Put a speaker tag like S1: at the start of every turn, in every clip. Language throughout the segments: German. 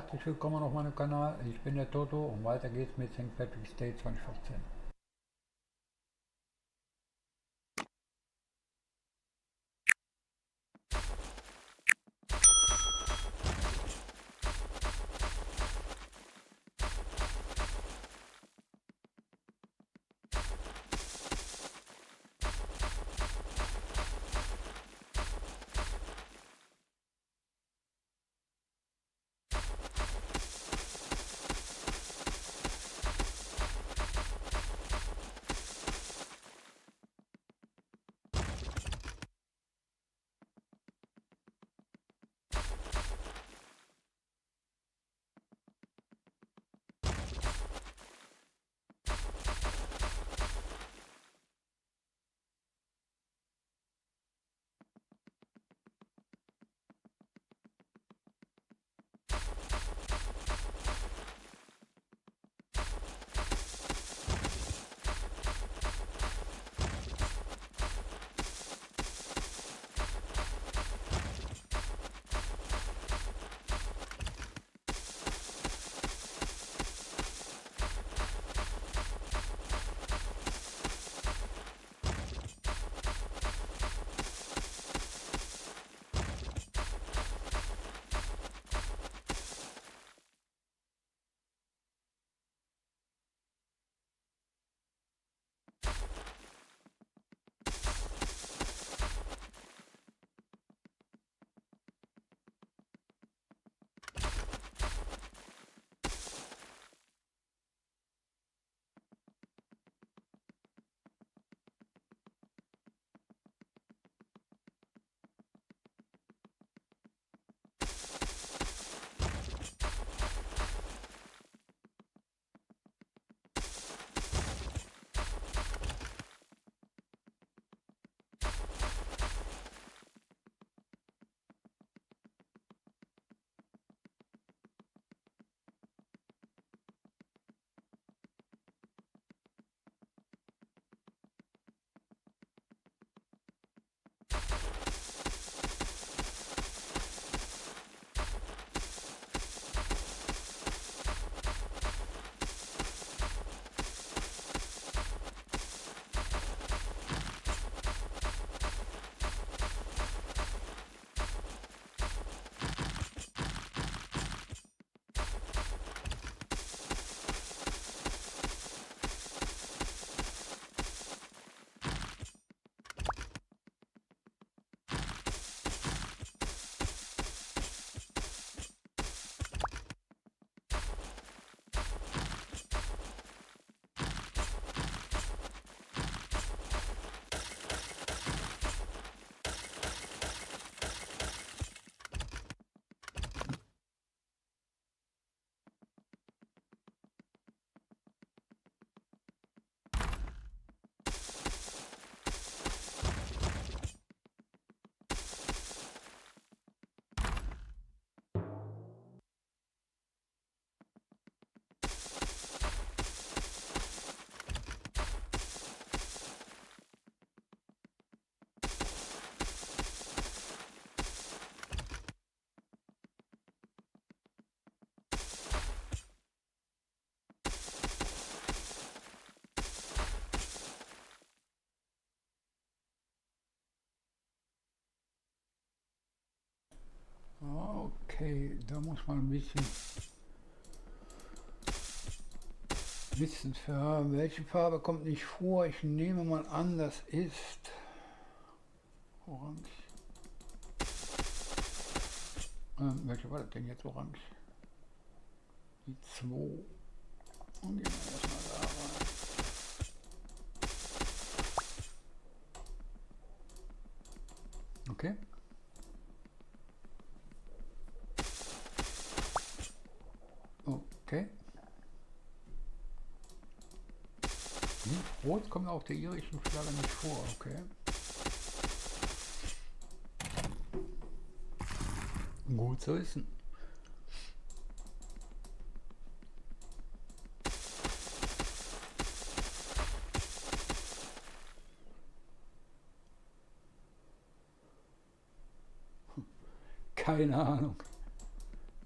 S1: herzlich willkommen auf meinem Kanal. Ich bin der Toto und weiter geht's mit St. Patrick's Day 2014. Okay, da muss man ein bisschen Wissen für. Welche Farbe kommt nicht vor? Ich nehme mal an, das ist Orange. Ähm, welche war das denn jetzt Orange? Die 2. Und gehen wir erstmal da rein. Okay. Okay. Hm, Rot kommt auf der irischen Flagge nicht vor, okay. Gut zu wissen. Keine Ahnung.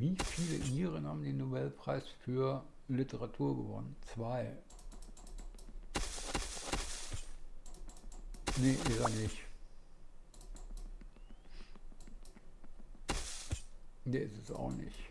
S1: Wie viele Iren haben den Nobelpreis für Literatur gewonnen? Zwei. Nee, ist er nicht. Der ist es auch nicht.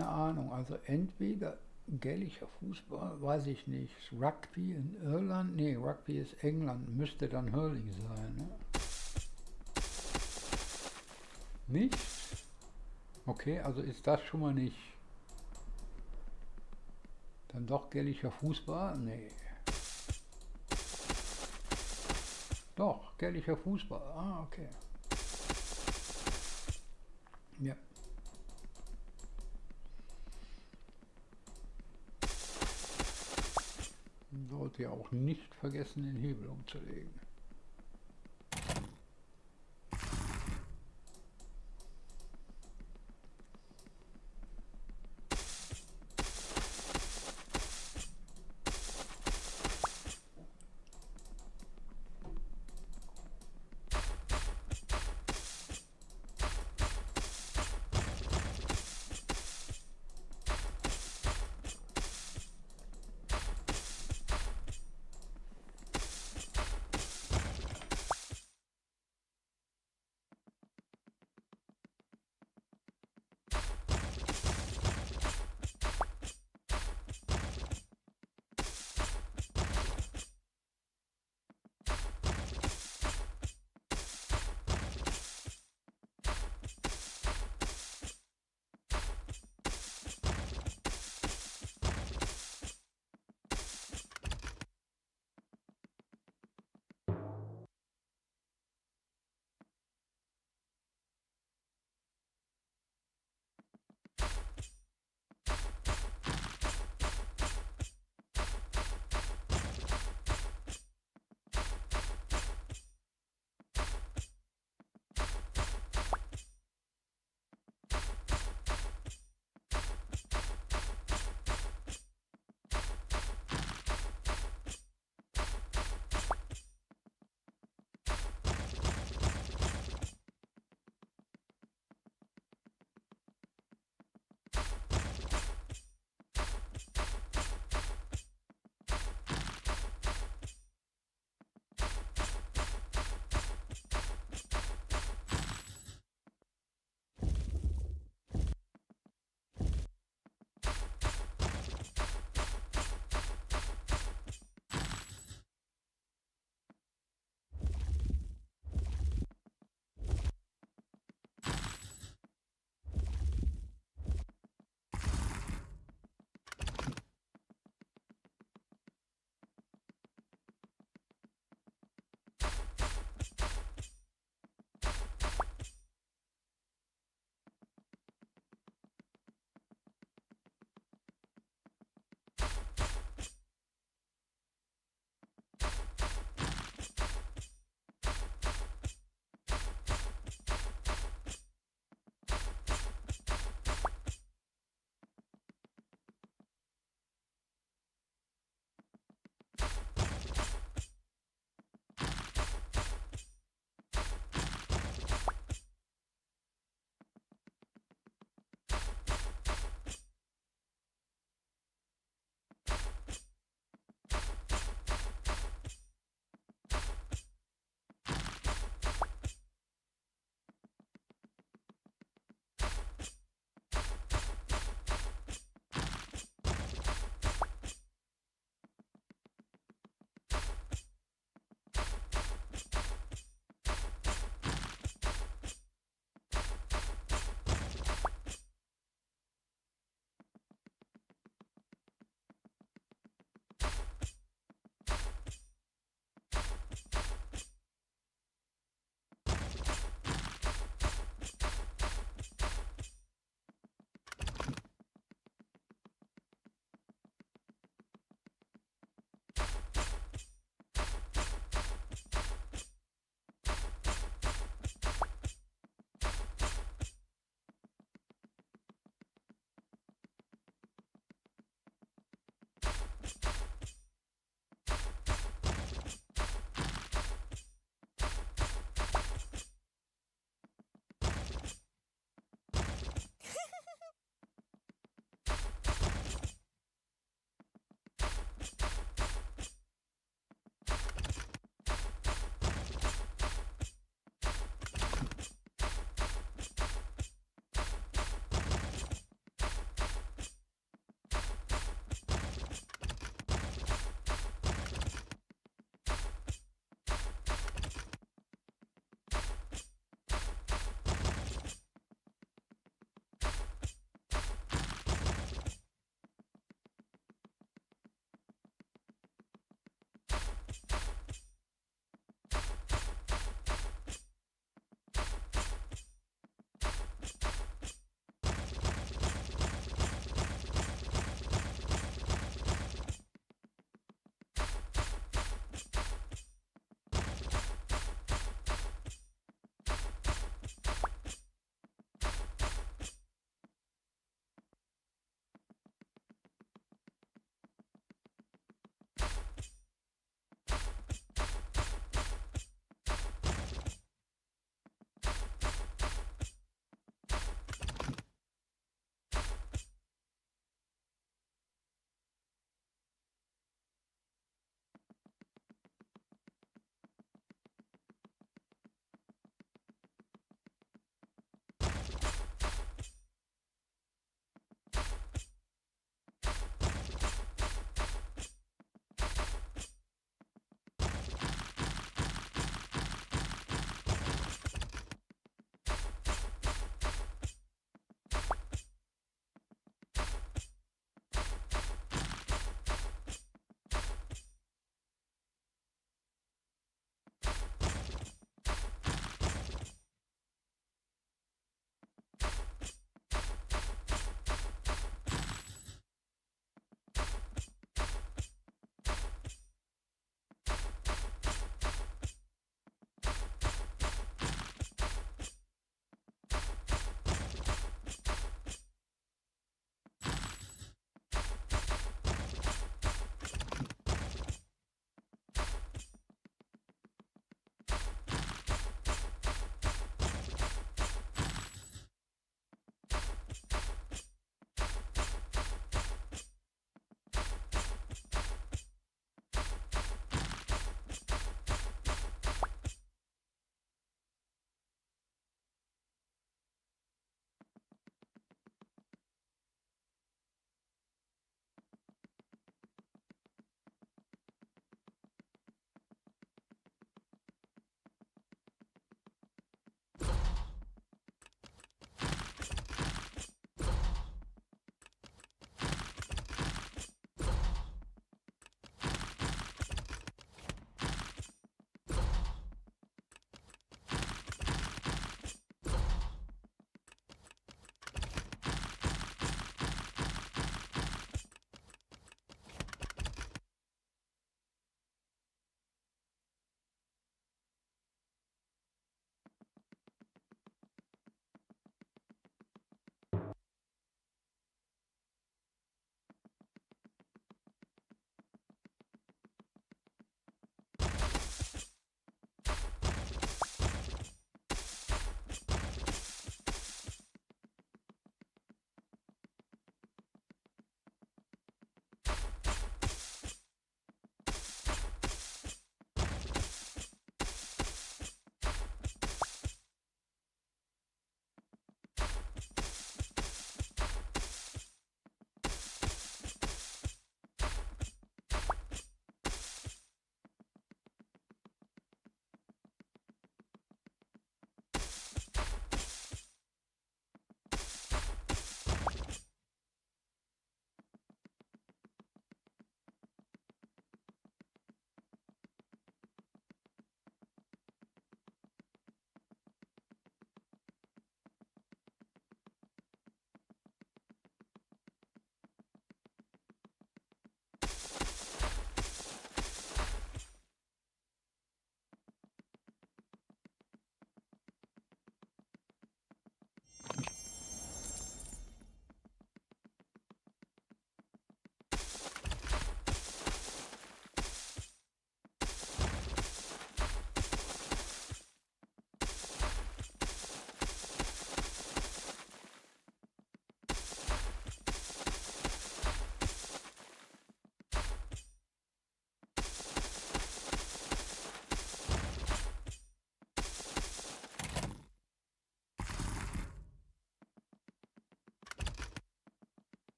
S1: Keine Ahnung, also entweder gälischer Fußball, weiß ich nicht. Rugby in Irland? Nee, Rugby ist England, müsste dann Hurling sein. Ne? Nicht? Okay, also ist das schon mal nicht. Dann doch gälischer Fußball? Nee. Doch, gälischer Fußball. Ah, okay. Ja. Sollte ja auch nicht vergessen, den Hebel umzulegen.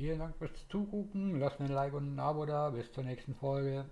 S1: Vielen Dank fürs Zugucken. Lasst ein Like und ein Abo da. Bis zur nächsten Folge.